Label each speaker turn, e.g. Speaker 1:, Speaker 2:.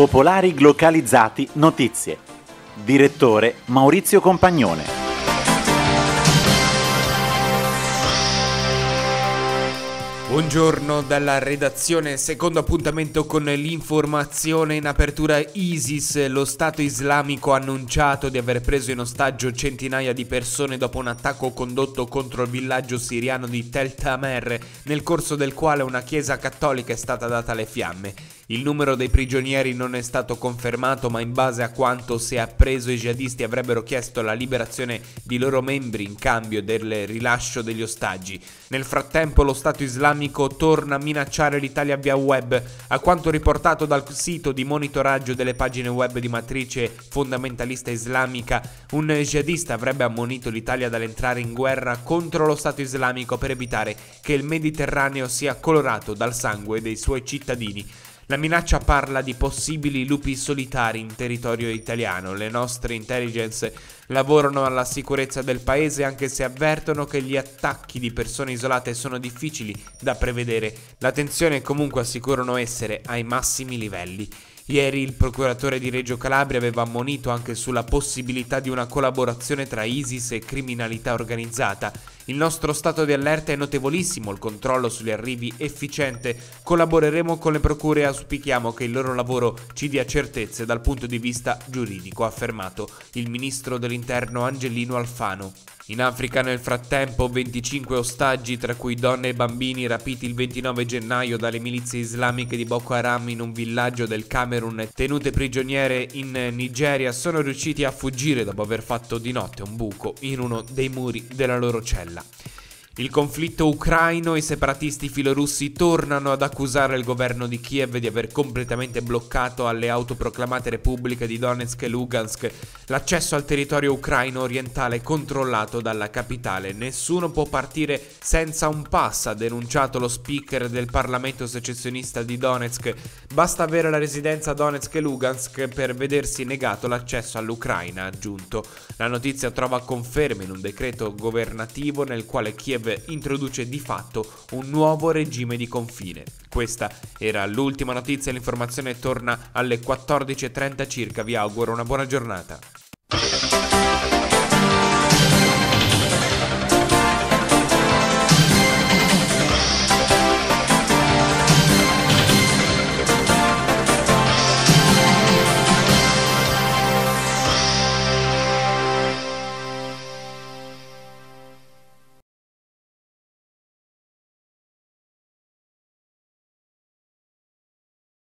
Speaker 1: Popolari Glocalizzati Notizie. Direttore Maurizio Compagnone.
Speaker 2: Buongiorno dalla redazione, secondo appuntamento con l'informazione in apertura ISIS, lo Stato islamico ha annunciato di aver preso in ostaggio centinaia di persone dopo un attacco condotto contro il villaggio siriano di Tel Tamer, nel corso del quale una chiesa cattolica è stata data alle fiamme. Il numero dei prigionieri non è stato confermato, ma in base a quanto si è appreso i jihadisti avrebbero chiesto la liberazione di loro membri in cambio del rilascio degli ostaggi. Nel frattempo lo Stato islamico torna a minacciare l'Italia via web. A quanto riportato dal sito di monitoraggio delle pagine web di matrice fondamentalista islamica, un jihadista avrebbe ammonito l'Italia dall'entrare in guerra contro lo Stato islamico per evitare che il Mediterraneo sia colorato dal sangue dei suoi cittadini. La minaccia parla di possibili lupi solitari in territorio italiano. Le nostre intelligence lavorano alla sicurezza del paese anche se avvertono che gli attacchi di persone isolate sono difficili da prevedere. La tensione comunque assicurano essere ai massimi livelli. Ieri il procuratore di Reggio Calabria aveva ammonito anche sulla possibilità di una collaborazione tra ISIS e criminalità organizzata. Il nostro stato di allerta è notevolissimo, il controllo sugli arrivi efficiente. Collaboreremo con le procure e auspichiamo che il loro lavoro ci dia certezze dal punto di vista giuridico, ha affermato il ministro dell'interno Angelino Alfano. In Africa nel frattempo 25 ostaggi, tra cui donne e bambini rapiti il 29 gennaio dalle milizie islamiche di Boko Haram in un villaggio del Camerun tenute prigioniere in Nigeria, sono riusciti a fuggire dopo aver fatto di notte un buco in uno dei muri della loro cella. Il conflitto ucraino i separatisti filorussi tornano ad accusare il governo di Kiev di aver completamente bloccato alle autoproclamate repubbliche di Donetsk e Lugansk l'accesso al territorio ucraino orientale controllato dalla capitale. Nessuno può partire senza un pass, ha denunciato lo speaker del Parlamento secessionista di Donetsk. Basta avere la residenza a Donetsk e Lugansk per vedersi negato l'accesso all'Ucraina, ha aggiunto. La notizia trova conferme in un decreto governativo nel quale Kiev introduce di fatto un nuovo regime di confine. Questa era l'ultima notizia, l'informazione torna alle 14.30 circa, vi auguro una buona giornata.